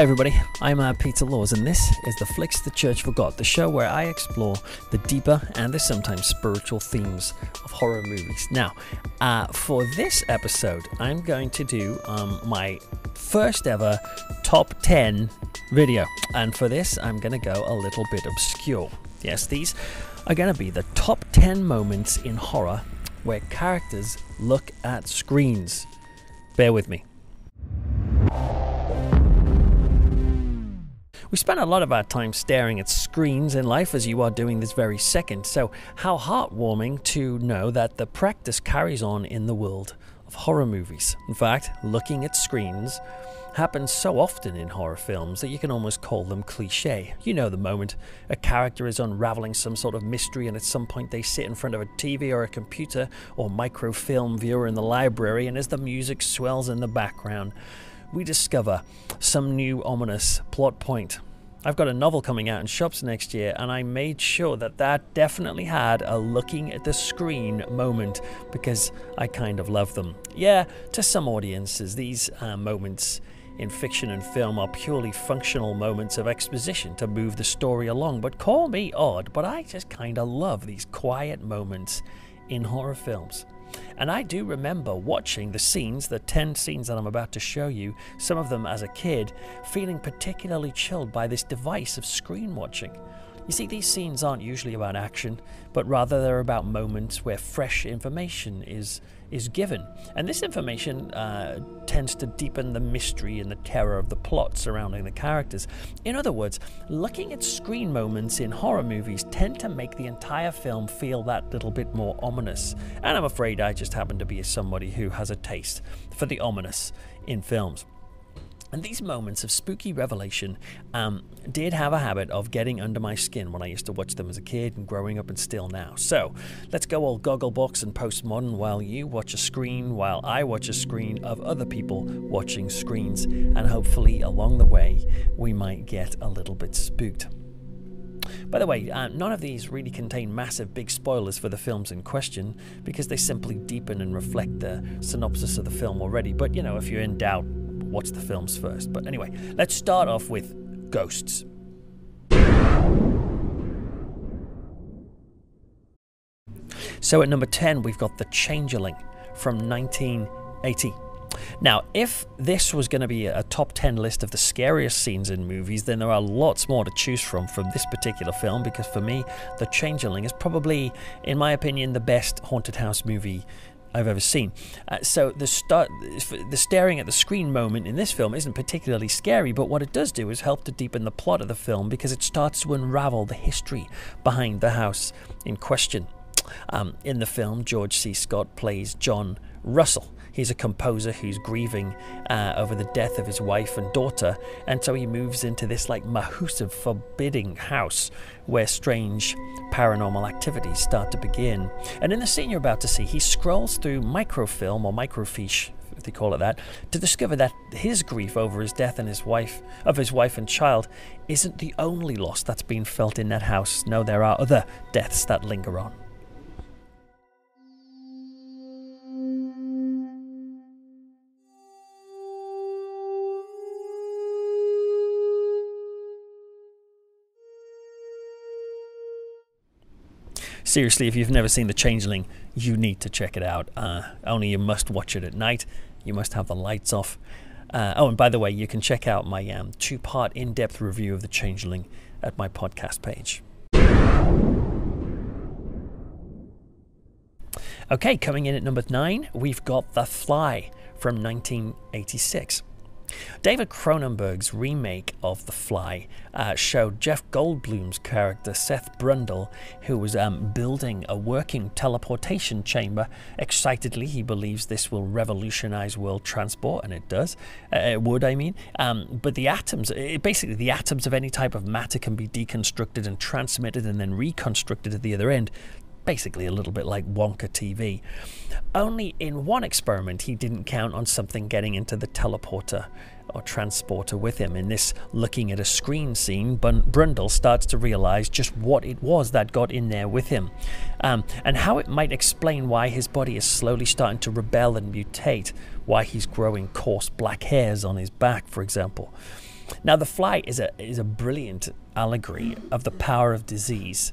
Hi, everybody. I'm uh, Peter Laws, and this is the Flicks the Church Forgot, the show where I explore the deeper and the sometimes spiritual themes of horror movies. Now, uh, for this episode, I'm going to do um, my first ever top 10 video, and for this, I'm going to go a little bit obscure. Yes, these are going to be the top 10 moments in horror where characters look at screens. Bear with me. We spend a lot of our time staring at screens in life as you are doing this very second, so how heartwarming to know that the practice carries on in the world of horror movies. In fact, looking at screens happens so often in horror films that you can almost call them cliche. You know the moment a character is unraveling some sort of mystery and at some point they sit in front of a TV or a computer or microfilm viewer in the library and as the music swells in the background, we discover some new ominous plot point. I've got a novel coming out in shops next year, and I made sure that that definitely had a looking at the screen moment because I kind of love them. Yeah, to some audiences, these uh, moments in fiction and film are purely functional moments of exposition to move the story along, but call me odd, but I just kind of love these quiet moments in horror films. And I do remember watching the scenes, the 10 scenes that I'm about to show you, some of them as a kid, feeling particularly chilled by this device of screen watching. You see, these scenes aren't usually about action, but rather they're about moments where fresh information is is given. And this information uh, tends to deepen the mystery and the terror of the plot surrounding the characters. In other words, looking at screen moments in horror movies tend to make the entire film feel that little bit more ominous. And I'm afraid I just happen to be somebody who has a taste for the ominous in films. And these moments of spooky revelation um, did have a habit of getting under my skin when I used to watch them as a kid and growing up and still now. So let's go all gogglebox and postmodern while you watch a screen, while I watch a screen of other people watching screens. And hopefully, along the way, we might get a little bit spooked. By the way, uh, none of these really contain massive big spoilers for the films in question because they simply deepen and reflect the synopsis of the film already. But you know, if you're in doubt, watch the films first. But anyway, let's start off with ghosts. So at number 10, we've got The Changeling from 1980. Now, if this was going to be a top 10 list of the scariest scenes in movies, then there are lots more to choose from from this particular film because for me, The Changeling is probably, in my opinion, the best haunted house movie I've ever seen. Uh, so the the staring at the screen moment in this film isn't particularly scary, but what it does do is help to deepen the plot of the film because it starts to unravel the history behind the house in question. Um, in the film, George C. Scott plays John Russell. He's a composer who's grieving uh, over the death of his wife and daughter, and so he moves into this like mahusive, forbidding house where strange paranormal activities start to begin. And in the scene you're about to see, he scrolls through microfilm or microfiche if they call it that, to discover that his grief over his death and his wife of his wife and child isn't the only loss that's been felt in that house. No, there are other deaths that linger on. Seriously, if you've never seen The Changeling, you need to check it out. Uh, only you must watch it at night. You must have the lights off. Uh, oh, and by the way, you can check out my um, two part in depth review of The Changeling at my podcast page. Okay, coming in at number nine, we've got The Fly from 1986. David Cronenberg's remake of The Fly uh, showed Jeff Goldblum's character Seth Brundle, who was um, building a working teleportation chamber. Excitedly, he believes this will revolutionize world transport, and it does. Uh, it would, I mean. Um, but the atoms, it, basically, the atoms of any type of matter can be deconstructed and transmitted and then reconstructed at the other end basically a little bit like Wonka TV. Only in one experiment he didn't count on something getting into the teleporter or transporter with him. In this looking at a screen scene, Brundle starts to realize just what it was that got in there with him, um, and how it might explain why his body is slowly starting to rebel and mutate, why he's growing coarse black hairs on his back, for example. Now, The Fly is a, is a brilliant allegory of the power of disease.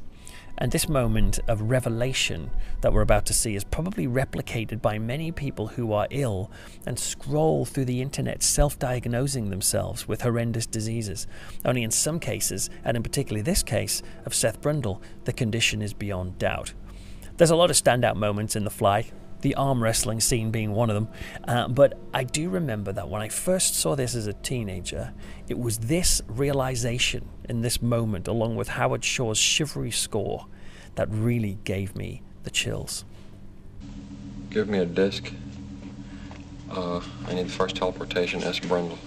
And this moment of revelation that we're about to see is probably replicated by many people who are ill and scroll through the internet self diagnosing themselves with horrendous diseases. Only in some cases, and in particularly this case of Seth Brundle, the condition is beyond doubt. There's a lot of standout moments in The Fly, the arm wrestling scene being one of them. Uh, but I do remember that when I first saw this as a teenager, it was this realization in this moment, along with Howard Shore's shivery score, that really gave me the chills. Give me a disc. Uh, I need the first teleportation, S. Brundle.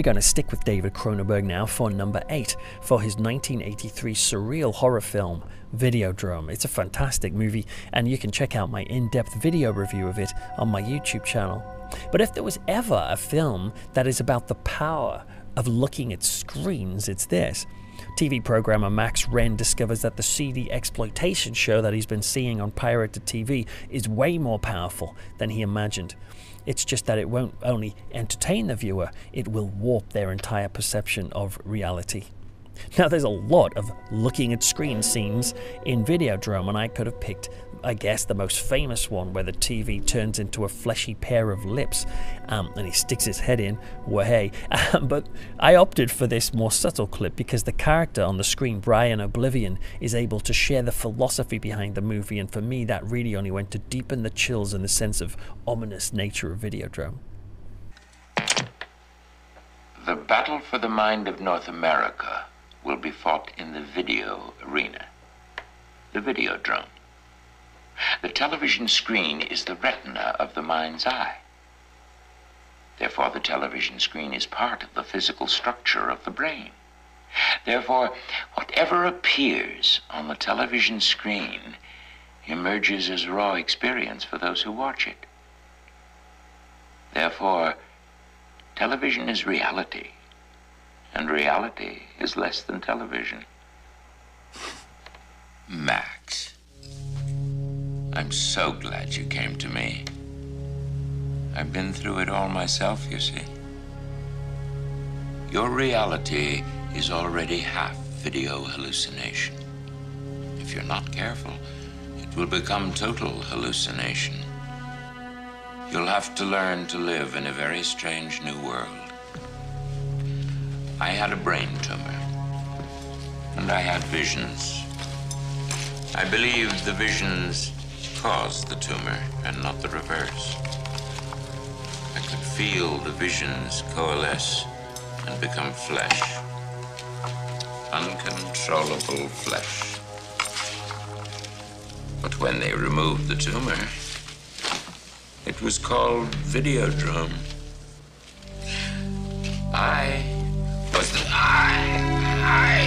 We're going to stick with David Cronenberg now for number 8 for his 1983 surreal horror film, Videodrome. It's a fantastic movie, and you can check out my in depth video review of it on my YouTube channel. But if there was ever a film that is about the power of looking at screens, it's this. TV programmer Max Renn discovers that the seedy exploitation show that he's been seeing on pirated TV is way more powerful than he imagined. It's just that it won't only entertain the viewer, it will warp their entire perception of reality. Now, there's a lot of looking at screen scenes in Videodrome, and I could have picked, I guess, the most famous one where the TV turns into a fleshy pair of lips um, and he sticks his head in. Well, hey. Um, but I opted for this more subtle clip because the character on the screen, Brian Oblivion, is able to share the philosophy behind the movie, and for me, that really only went to deepen the chills and the sense of ominous nature of Videodrome. The battle for the mind of North America will be fought in the video arena, the videodrome. The television screen is the retina of the mind's eye. Therefore, the television screen is part of the physical structure of the brain. Therefore, whatever appears on the television screen emerges as raw experience for those who watch it. Therefore, television is reality and reality is less than television. Max, I'm so glad you came to me. I've been through it all myself, you see. Your reality is already half video hallucination. If you're not careful, it will become total hallucination. You'll have to learn to live in a very strange new world. I had a brain tumor, and I had visions. I believed the visions caused the tumor and not the reverse. I could feel the visions coalesce and become flesh. Uncontrollable flesh. But when they removed the tumor, it was called Videodrome. I was the I I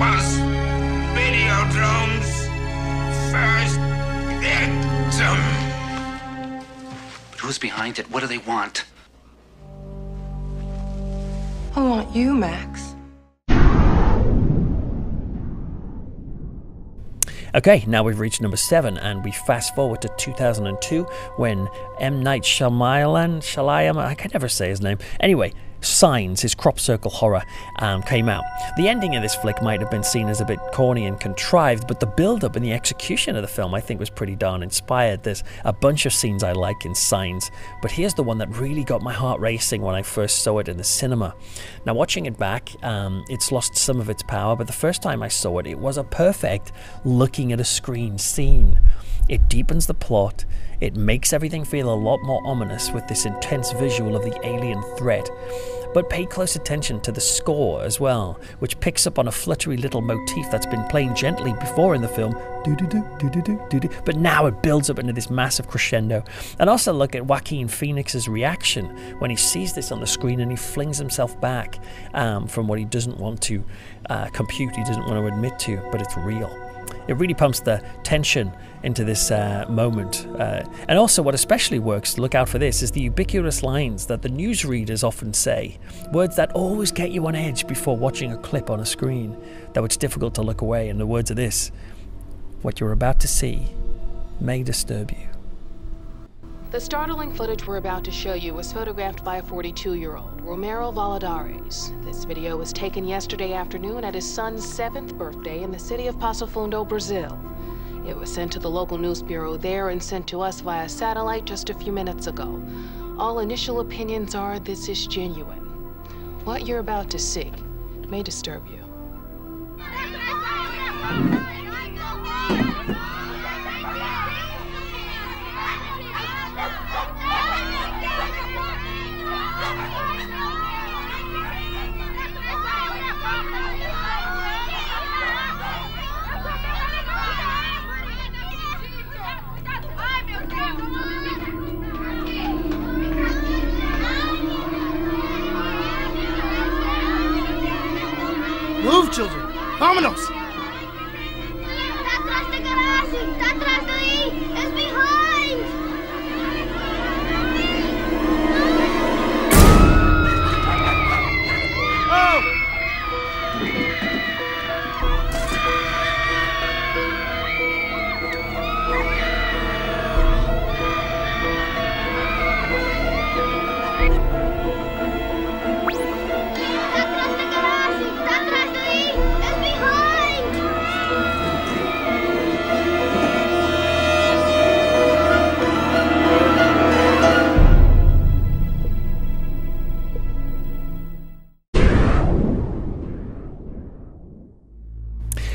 was victim. But who's behind it? What do they want? I want you, Max. Okay, now we've reached number seven, and we fast forward to 2002 when M. Night Shyamalan, Shalayam, I can never say his name. Anyway, Signs, his crop circle horror, um, came out. The ending of this flick might have been seen as a bit corny and contrived, but the build up and the execution of the film I think was pretty darn inspired. There's a bunch of scenes I like in Signs, but here's the one that really got my heart racing when I first saw it in the cinema. Now, watching it back, um, it's lost some of its power, but the first time I saw it, it was a perfect looking at a screen scene. It deepens the plot, it makes everything feel a lot more ominous with this intense visual of the alien threat. But pay close attention to the score as well, which picks up on a fluttery little motif that's been playing gently before in the film, but now it builds up into this massive crescendo. And also look at Joaquin Phoenix's reaction when he sees this on the screen and he flings himself back um, from what he doesn't want to uh, compute, he doesn't want to admit to, but it's real it really pumps the tension into this uh, moment. Uh, and also, what especially works, look out for this, is the ubiquitous lines that the newsreaders often say. Words that always get you on edge before watching a clip on a screen, though it's difficult to look away. And the words are this What you're about to see may disturb you. The startling footage we're about to show you was photographed by a 42-year-old, Romero Valadares. This video was taken yesterday afternoon at his son's seventh birthday in the city of Passo Fundo, Brazil. It was sent to the local news bureau there and sent to us via satellite just a few minutes ago. All initial opinions are this is genuine. What you're about to see may disturb you. Vámonos!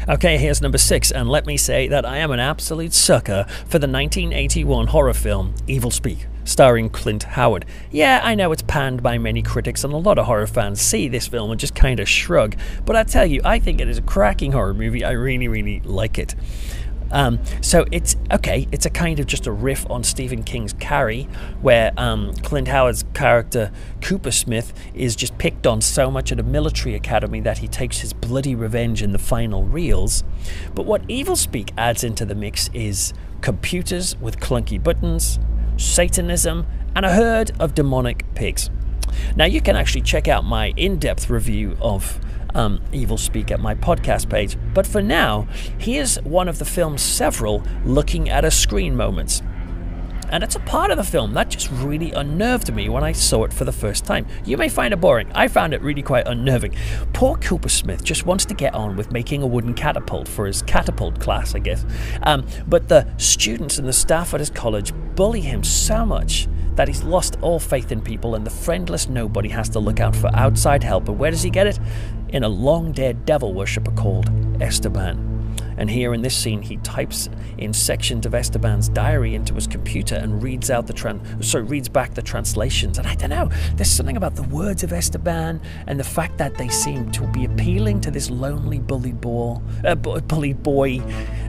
Okay, here's number six, and let me say that I am an absolute sucker for the 1981 horror film Evil Speak, starring Clint Howard. Yeah, I know it's panned by many critics, and a lot of horror fans see this film and just kind of shrug, but I tell you, I think it is a cracking horror movie. I really, really like it. Um, so it's okay. It's a kind of just a riff on Stephen King's Carrie, where um, Clint Howard's character Cooper Smith is just picked on so much at a military academy that he takes his bloody revenge in the final reels. But what Evil Speak adds into the mix is computers with clunky buttons, Satanism, and a herd of demonic pigs. Now you can actually check out my in-depth review of um, Evil Speak at my podcast page. But for now, here's one of the film's several looking at a screen moments. And it's a part of the film that just really unnerved me when I saw it for the first time. You may find it boring. I found it really quite unnerving. Poor Cooper Smith just wants to get on with making a wooden catapult for his catapult class, I guess. Um, but the students and the staff at his college bully him so much that he's lost all faith in people and the friendless nobody has to look out for outside help. And where does he get it? In a long dead devil worshipper called Esteban. And here in this scene, he types in sections of Esteban's diary into his computer and reads out the tran- sorry, reads back the translations. And I don't know, there's something about the words of Esteban and the fact that they seem to be appealing to this lonely bully boy, uh, bullied boy,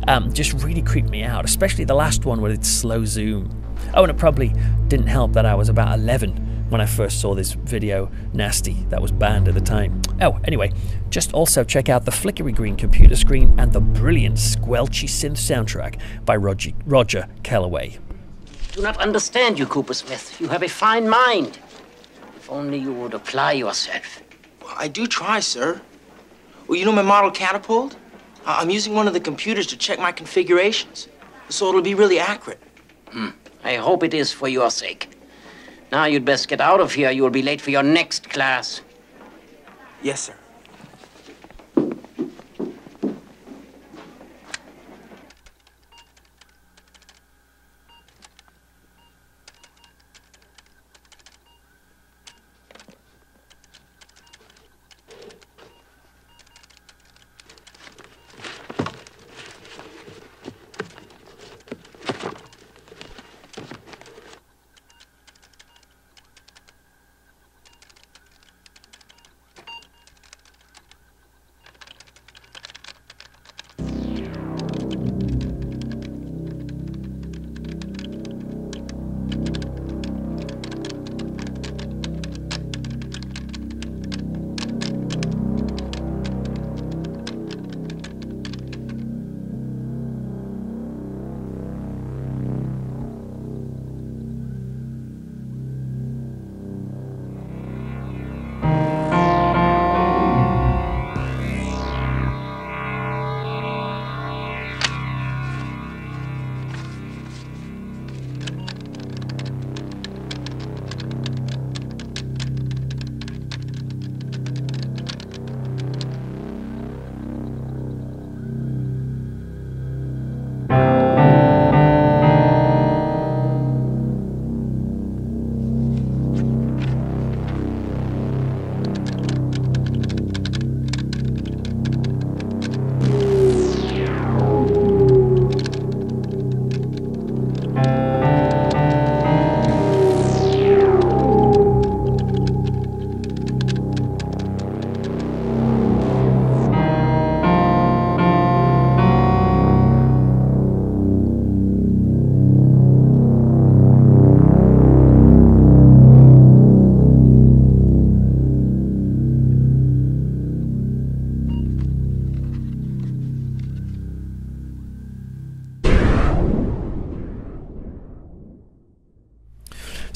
um, just really creeped me out. Especially the last one with its slow zoom. Oh, and it probably didn't help that I was about 11 when I first saw this video. Nasty, that was banned at the time. Oh, anyway, just also check out the flickery green computer screen and the brilliant squelchy synth soundtrack by Roger, Roger Kellaway. Do not understand you, Cooper Smith. You have a fine mind. If only you would apply yourself. Well, I do try, sir. Well, you know my model catapult? I- I'm using one of the computers to check my configurations, so it'll be really accurate. Hmm. I hope it is for your sake. Now you'd best get out of here. You will be late for your next class. Yes, sir.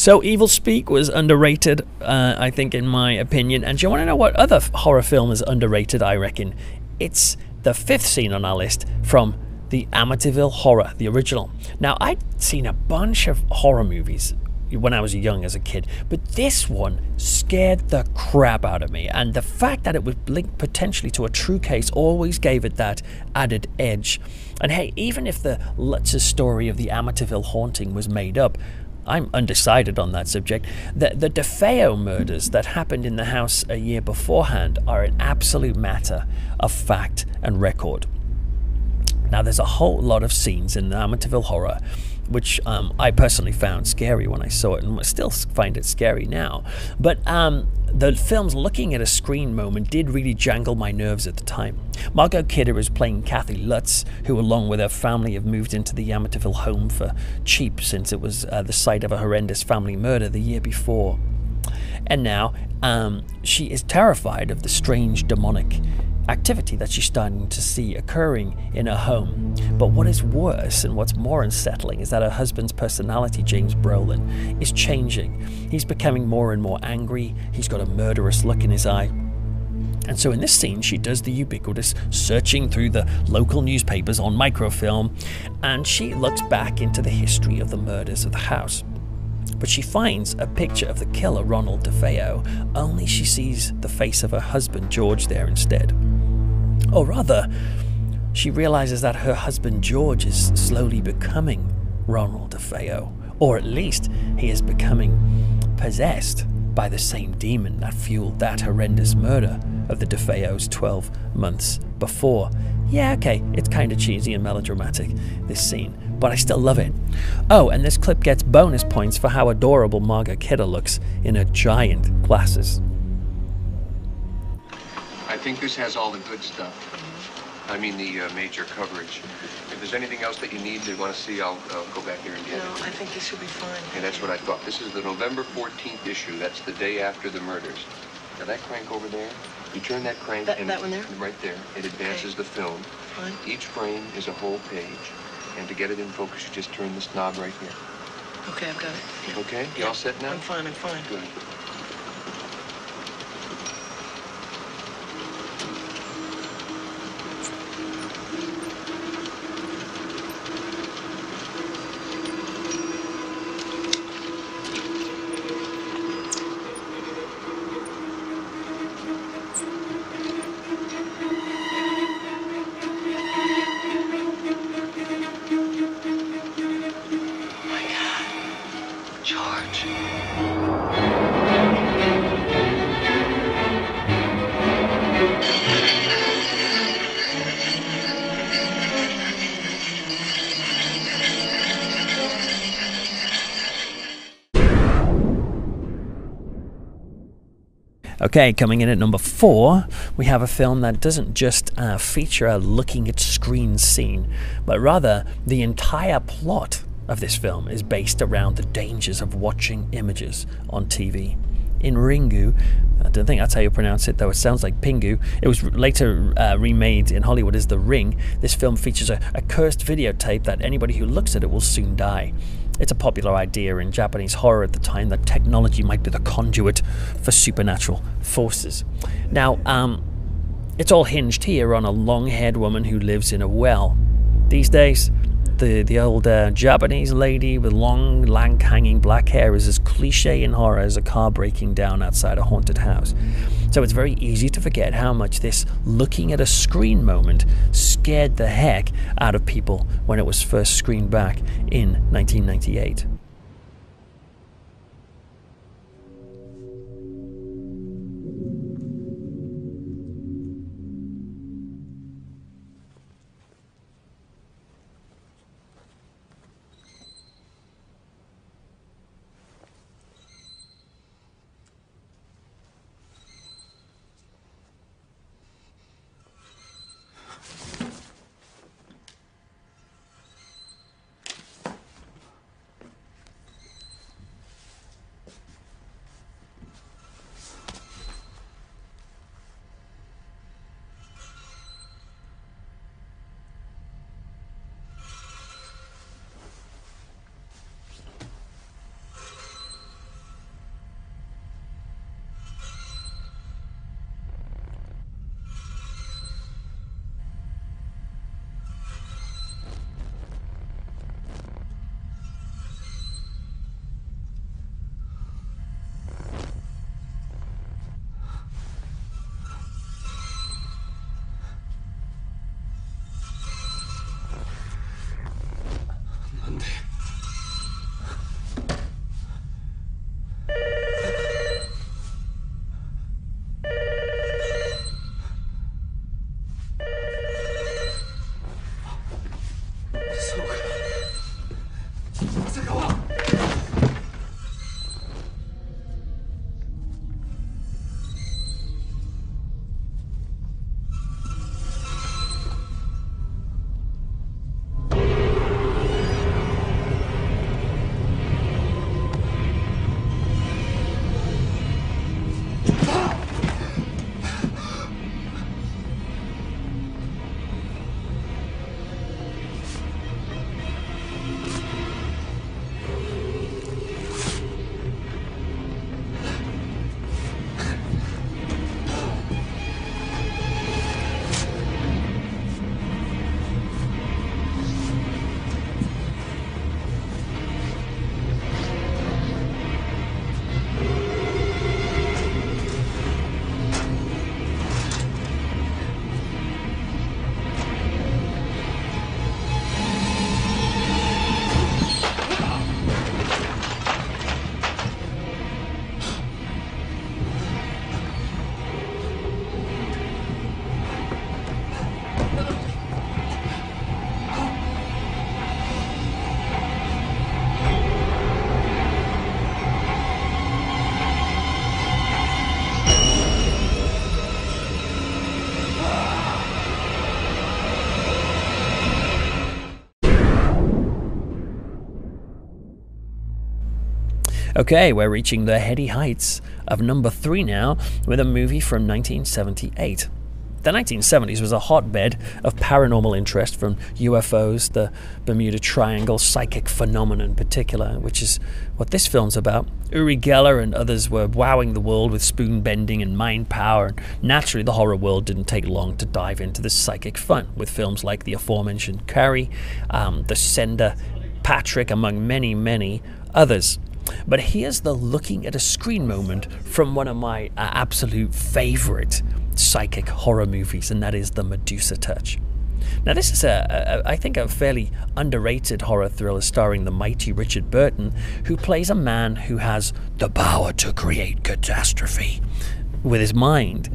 So, Evil Speak was underrated, uh, I think, in my opinion. And do you want to know what other horror film is underrated? I reckon it's the fifth scene on our list from the Amityville Horror, the original. Now, I'd seen a bunch of horror movies when I was young as a kid, but this one scared the crap out of me. And the fact that it was linked potentially to a true case always gave it that added edge. And hey, even if the Lutz's story of the Amityville haunting was made up, I'm undecided on that subject. The, the DeFeo murders that happened in the house a year beforehand are an absolute matter of fact and record. Now, there's a whole lot of scenes in the Amityville Horror which um, I personally found scary when I saw it, and I still find it scary now. But um, the film's looking at a screen moment did really jangle my nerves at the time. Margot Kidder is playing Kathy Lutz, who, along with her family, have moved into the Amityville home for cheap since it was uh, the site of a horrendous family murder the year before. And now um, she is terrified of the strange demonic activity that she's starting to see occurring in her home. But what is worse and what's more unsettling is that her husband's personality, James Brolin, is changing. He's becoming more and more angry, he's got a murderous look in his eye. And so in this scene, she does the ubiquitous searching through the local newspapers on microfilm, and she looks back into the history of the murders of the house. But she finds a picture of the killer, Ronald DeFeo, only she sees the face of her husband, George, there instead. Or rather, she realizes that her husband, George, is slowly becoming Ronald DeFeo, or at least he is becoming possessed by the same demon that fueled that horrendous murder of the DeFeos 12 months before. yeah, okay, it's kind of cheesy and melodramatic, this scene, but I still love it. Oh, and this clip gets bonus points for how adorable Margot Kidder looks in her giant glasses. I think this has all the good stuff. I mean, the uh, major coverage. If there's anything else that you need to want to see, I'll uh, go back there and get No, it. I think this will be fine. And that's what I thought. This is the November 14th issue. That's the day after the murders. Now, that crank over there, you turn that crank That- and... that one there? Right there. It advances the film. Fine. Each frame is a whole page. And to get it in focus, you just turn this knob right here. Okay, I've got it. Okay? You all set now? I'm fine, I'm fine. Good. Okay, coming in at number four, we have a film that doesn't just uh, feature a looking at screen scene, but rather the entire plot of this film is based around the dangers of watching images on TV. In Ringu, I don't think that's how you pronounce it, though it sounds like Pingu. It was later uh, remade in Hollywood as The Ring. This film features a, a cursed videotape that anybody who looks at it will soon die. It's a popular idea in Japanese horror at the time that technology might be the conduit for supernatural forces. Now, um, it's all hinged here on a long haired woman who lives in a well. These days, the, the old uh, Japanese lady with long, lank, hanging black hair is as cliche in horror as a car breaking down outside a haunted house. So it's very easy to forget how much this looking at a screen moment scared the heck out of people when it was first screened back in 1998. Okay, we're reaching the heady heights of number three now with a movie from 1978. The 1970s was a hotbed of paranormal interest from UFOs, the Bermuda Triangle, psychic phenomena in particular, which is what this film's about. Uri Geller and others were wowing the world with spoon bending and mind power, and naturally, the horror world didn't take long to dive into this psychic fun with films like the aforementioned Carrie, um, The Sender, Patrick, among many, many others. But here's the looking at a screen moment from one of my uh, absolute favorite psychic horror movies, and that is The Medusa Touch. Now, this is a, a, I think, a fairly underrated horror thriller starring the mighty Richard Burton, who plays a man who has the power to create catastrophe with his mind.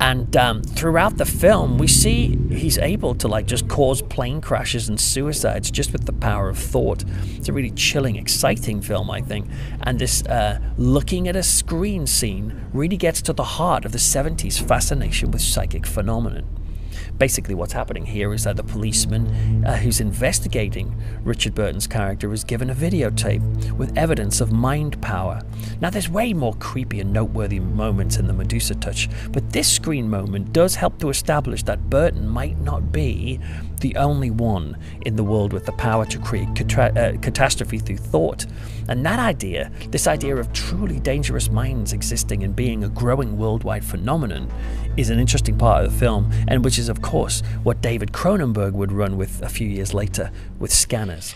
And um, throughout the film, we see he's able to like just cause plane crashes and suicides just with the power of thought. It's a really chilling, exciting film, I think. And this uh, looking at a screen scene really gets to the heart of the 70s fascination with psychic phenomenon basically what's happening here is that the policeman uh, who's investigating Richard Burton's character is given a videotape with evidence of mind power. Now, there's way more creepy and noteworthy moments in the Medusa touch, but this screen moment does help to establish that Burton might not be the only one in the world with the power to create uh, catastrophe through thought. And that idea, this idea of truly dangerous minds existing and being a growing worldwide phenomenon, is an interesting part of the film, and which is, of course, what David Cronenberg would run with a few years later with Scanners.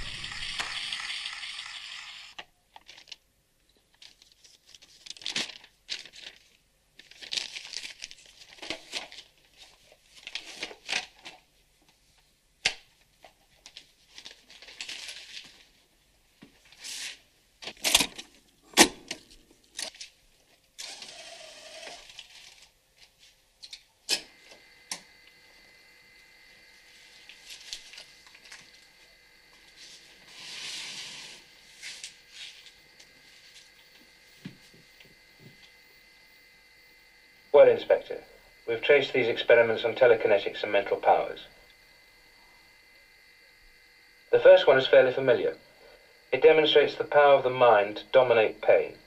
Well, Inspector, we've traced these experiments on telekinetics and mental powers. The first one is fairly familiar. It demonstrates the power of the mind to dominate pain.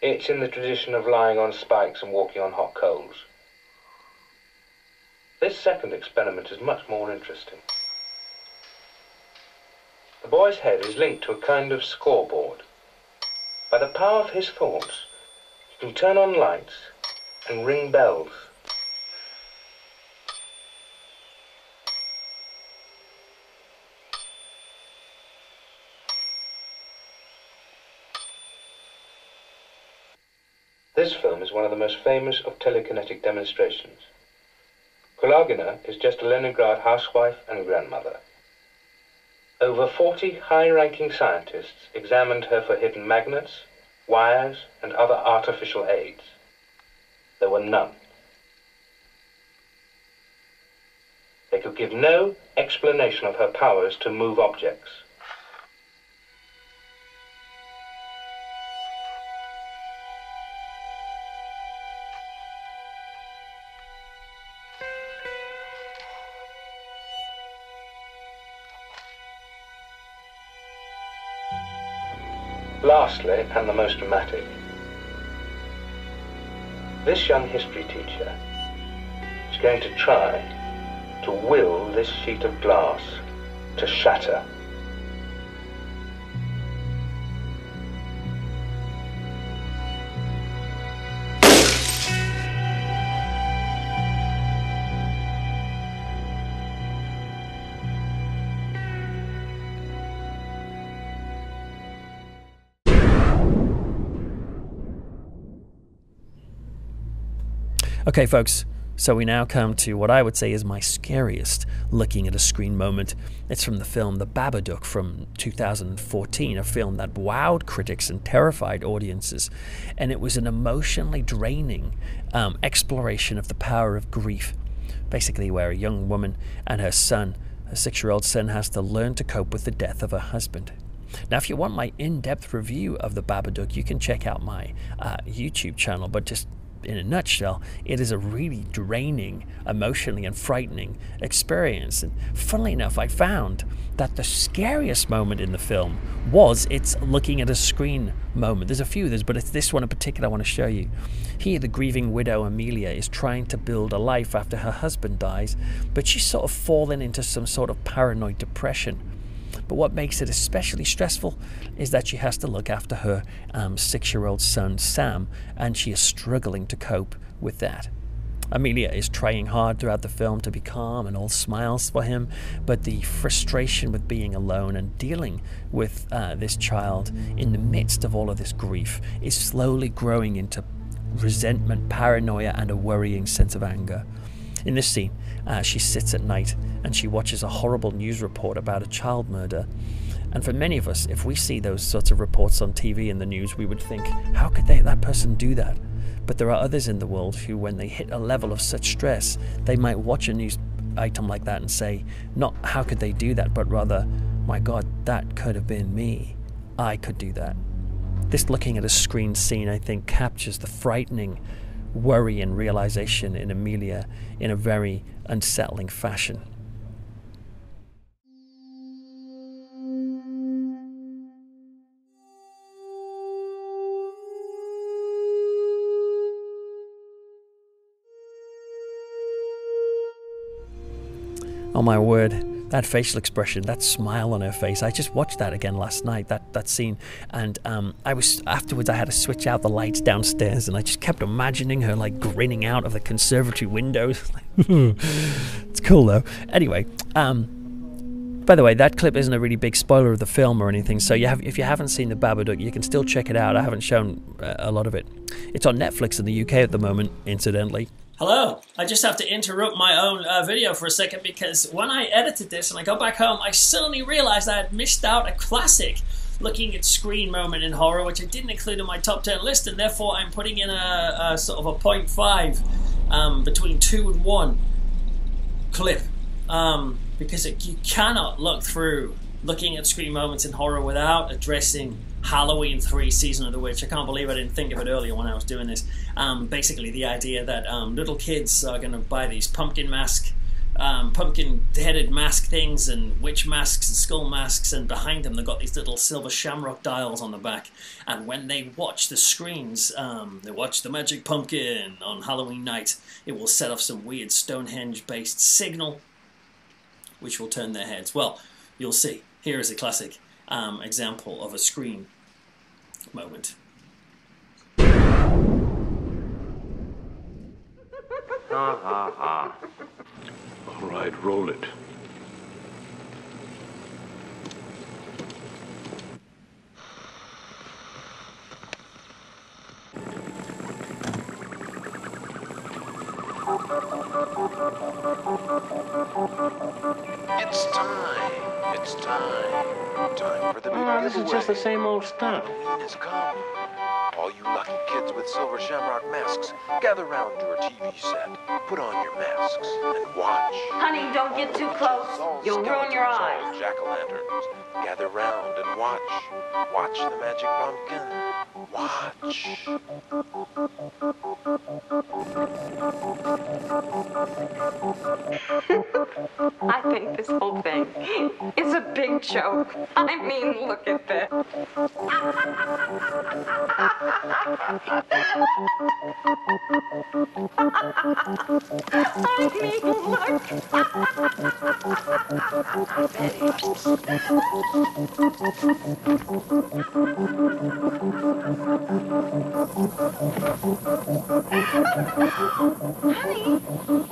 It's in the tradition of lying on spikes and walking on hot coals. This second experiment is much more interesting. The boy's head is linked to a kind of scoreboard. By the power of his thoughts, he can turn on lights and ring bells. This film is one of the most famous of telekinetic demonstrations. Kulagina is just a Leningrad housewife and grandmother. Over 40 high-ranking scientists examined her for hidden magnets, wires, and other artificial aids. There were none. They could give no explanation of her powers to move objects. Lastly, and the most dramatic, this young history teacher is going to try to will this sheet of glass to shatter. Okay, folks, so we now come to what I would say is my scariest looking at a screen moment. It's from the film The Babadook from 2014, a film that wowed critics and terrified audiences. And it was an emotionally draining um, exploration of the power of grief. Basically, where a young woman and her son, a six year old son, has to learn to cope with the death of her husband. Now, if you want my in depth review of The Babadook, you can check out my uh, YouTube channel, but just in a nutshell, it is a really draining, emotionally and frightening experience. And funnily enough, I found that the scariest moment in the film was its looking at a screen moment. There's a few others, but it's this one in particular I want to show you. Here, the grieving widow Amelia is trying to build a life after her husband dies, but she's sort of fallen into some sort of paranoid depression. But what makes it especially stressful is that she has to look after her um, six year old son, Sam, and she is struggling to cope with that. Amelia is trying hard throughout the film to be calm and all smiles for him, but the frustration with being alone and dealing with uh, this child in the midst of all of this grief is slowly growing into resentment, paranoia, and a worrying sense of anger. In this scene, uh, she sits at night and she watches a horrible news report about a child murder. And for many of us, if we see those sorts of reports on TV and the news, we would think, how could they, that person do that? But there are others in the world who, when they hit a level of such stress, they might watch a news item like that and say, not how could they do that, but rather, my God, that could have been me. I could do that. This looking at a screen scene, I think, captures the frightening worry and realization in Amelia in a very unsettling fashion. Oh my word, that facial expression, that smile on her face. I just watched that again last night, that, that scene. And um, I was, afterwards, I had to switch out the lights downstairs and I just kept imagining her like grinning out of the conservatory windows. it's cool though. Anyway, um, by the way, that clip isn't a really big spoiler of the film or anything, so you have, if you haven't seen The Babadook, you can still check it out. I haven't shown uh, a lot of it. It's on Netflix in the UK at the moment, incidentally. Hello, I just have to interrupt my own uh, video for a second because when I edited this and I got back home, I suddenly realized I had missed out a classic looking at screen moment in horror, which I didn't include in my top 10 list, and therefore I'm putting in a, a sort of a 0.5 um, between 2 and 1 clip. Um, because it, you cannot look through looking at screen moments in horror without addressing Halloween 3 Season of the Witch. I can't believe I didn't think of it earlier when I was doing this. Um, basically, the idea that um, little kids are going to buy these pumpkin mask, um, pumpkin headed mask things, and witch masks and skull masks, and behind them they've got these little silver shamrock dials on the back. And when they watch the screens, um, they watch the magic pumpkin on Halloween night, it will set off some weird Stonehenge based signal, which will turn their heads. Well, you'll see. Here is a classic um, example of a screen moment. Ha ha ha. All right, roll it. The same old stuff. Halloween has come. All you lucky kids with silver shamrock masks, gather round your TV set. Put on your masks and watch. Honey, don't get too close. You'll ruin your eyes. Jack-o'-lanterns. Gather round and watch. Watch the magic pumpkin. Watch. Joke. I mean, look at this. I mean,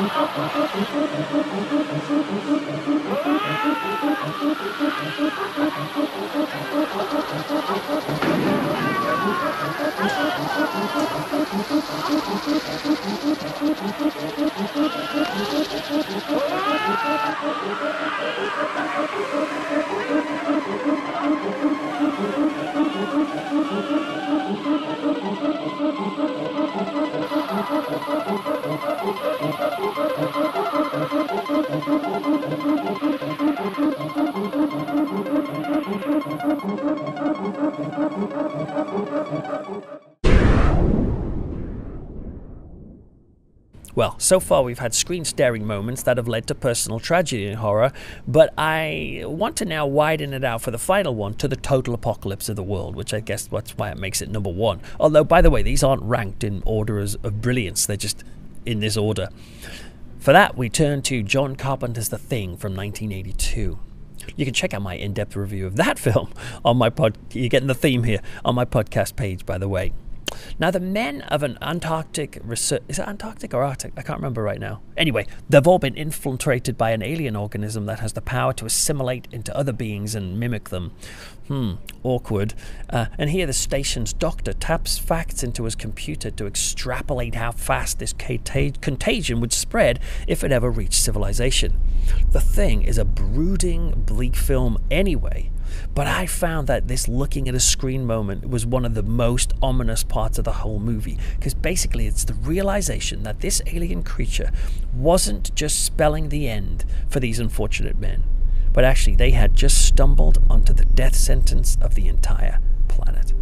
先生先生先生先生先生 so far we've had screen staring moments that have led to personal tragedy in horror, but I want to now widen it out for the final one to the total apocalypse of the world, which I guess that's why it makes it number one. Although, by the way, these aren't ranked in order of brilliance, they're just in this order. For that, we turn to John Carpenter's The Thing from 1982. You can check out my in depth review of that film on my pod. You're getting the theme here on my podcast page, by the way. Now, the men of an Antarctic research is it Antarctic or Arctic? I can't remember right now. Anyway, they've all been infiltrated by an alien organism that has the power to assimilate into other beings and mimic them. Hmm, awkward. Uh, and here, the station's doctor taps facts into his computer to extrapolate how fast this contagion would spread if it ever reached civilization. The thing is a brooding, bleak film anyway but I found that this looking at a screen moment was one of the most ominous parts of the whole movie because basically it's the realization that this alien creature wasn't just spelling the end for these unfortunate men, but actually they had just stumbled onto the death sentence of the entire planet.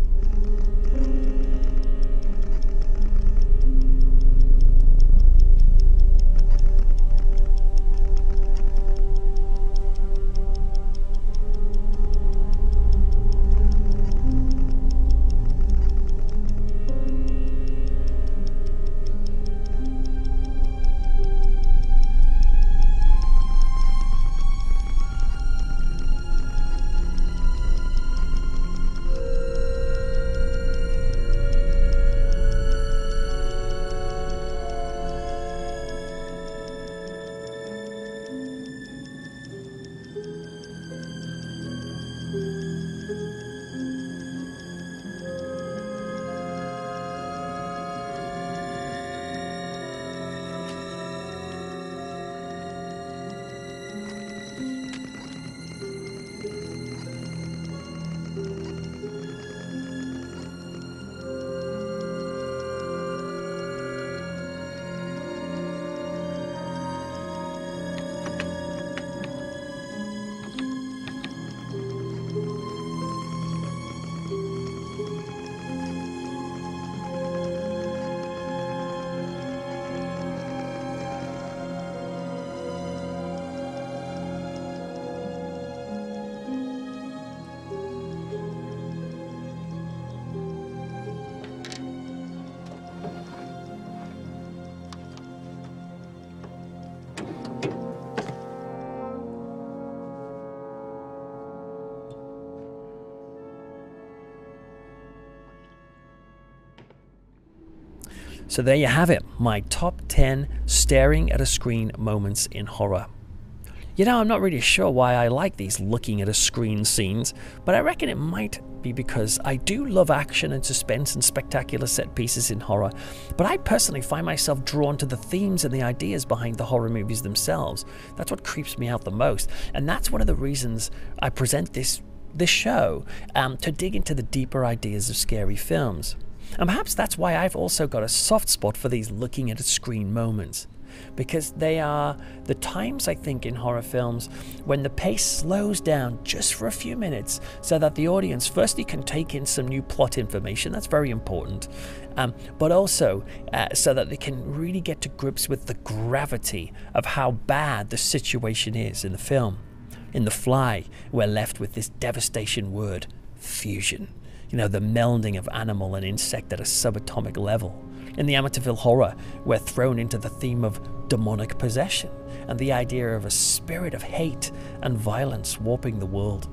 So there you have it, my top 10 staring at a screen moments in horror. You know, I'm not really sure why I like these looking at a screen scenes, but I reckon it might be because I do love action and suspense and spectacular set pieces in horror, but I personally find myself drawn to the themes and the ideas behind the horror movies themselves. That's what creeps me out the most, and that's one of the reasons I present this this show um, to dig into the deeper ideas of scary films. And perhaps that's why I've also got a soft spot for these looking at a screen moments. Because they are the times, I think, in horror films when the pace slows down just for a few minutes so that the audience, firstly, can take in some new plot information. That's very important. Um, but also uh, so that they can really get to grips with the gravity of how bad the situation is in the film. In The Fly, we're left with this devastation word fusion you know, the melding of animal and insect at a subatomic level. In the Amityville horror, we're thrown into the theme of demonic possession and the idea of a spirit of hate and violence warping the world.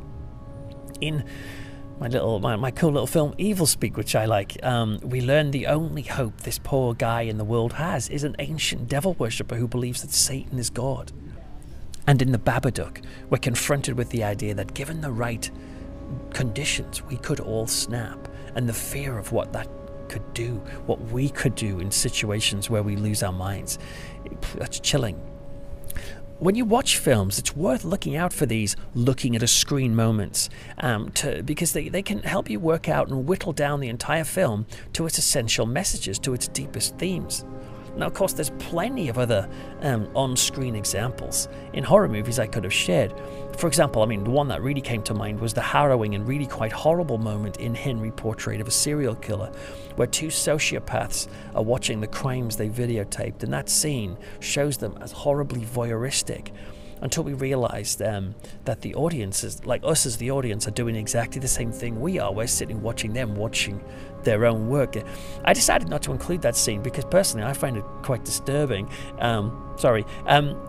In my little, my, my cool little film Evilspeak, which I like, um, we learn the only hope this poor guy in the world has is an ancient devil worshipper who believes that Satan is God. And in the Babadook, we're confronted with the idea that given the right conditions, we could all snap. And the fear of what that could do, what we could do in situations where we lose our minds, that's chilling. when you watch films, it's worth looking out for these looking at a screen moments um, to, because they, they can help you work out and whittle down the entire film to its essential messages, to its deepest themes. Now, of course, there's plenty of other um, on screen examples in horror movies I could have shared. For example, I mean, the one that really came to mind was the harrowing and really quite horrible moment in Henry Portrait of a Serial Killer, where two sociopaths are watching the crimes they videotaped, and that scene shows them as horribly voyeuristic until we realized um, that the audiences, like us as the audience, are doing exactly the same thing we are. We're sitting watching them watching their own work. I decided not to include that scene because personally I find it quite disturbing. Um, sorry. Um,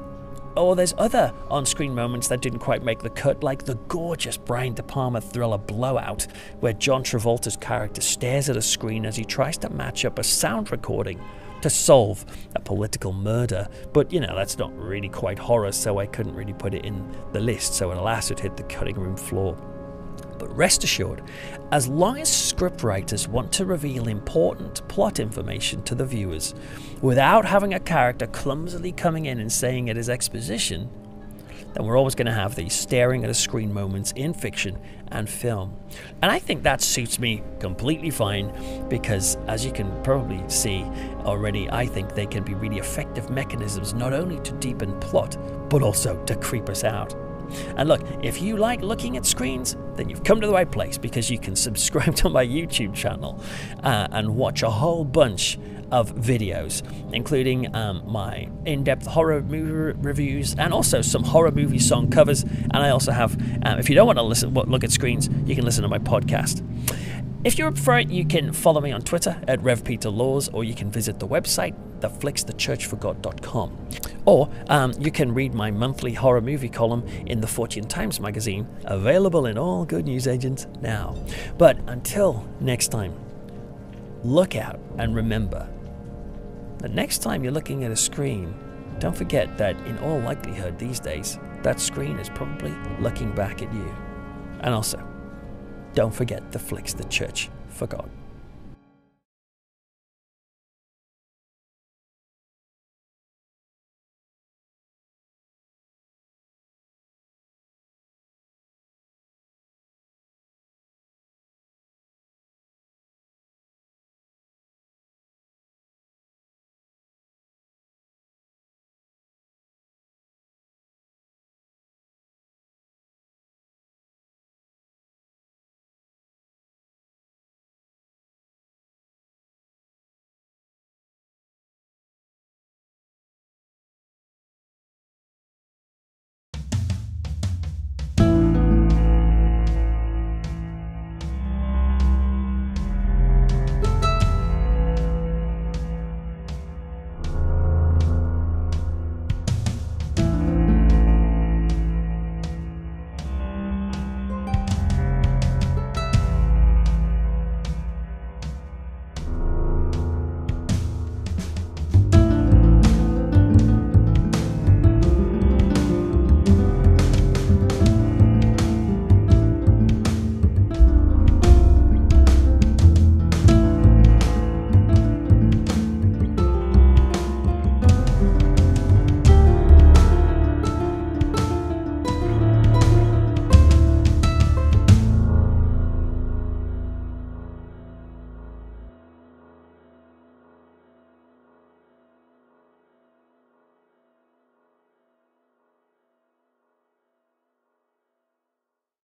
or there's other on screen moments that didn't quite make the cut, like the gorgeous Brian De Palma thriller Blowout, where John Travolta's character stares at a screen as he tries to match up a sound recording to solve a political murder. But you know, that's not really quite horror, so I couldn't really put it in the list, so alas, it hit the cutting room floor. But rest assured, as long as scriptwriters want to reveal important plot information to the viewers without having a character clumsily coming in and saying it is exposition, then we're always going to have these staring at a screen moments in fiction and film. And I think that suits me completely fine because, as you can probably see already, I think they can be really effective mechanisms not only to deepen plot, but also to creep us out. And look, if you like looking at screens, then you've come to the right place because you can subscribe to my YouTube channel uh, and watch a whole bunch of videos, including um, my in depth horror movie reviews and also some horror movie song covers. And I also have, um, if you don't want to listen, look at screens, you can listen to my podcast. If you're up for it, you can follow me on Twitter at RevPeterLaws, or you can visit the website, theflicksthatchurchforgot.com. Or um, you can read my monthly horror movie column in the Fortean Times magazine, available in all good newsagents now. But until next time, look out and remember the next time you're looking at a screen, don't forget that in all likelihood these days, that screen is probably looking back at you. And also, don't forget the flicks that church forgot.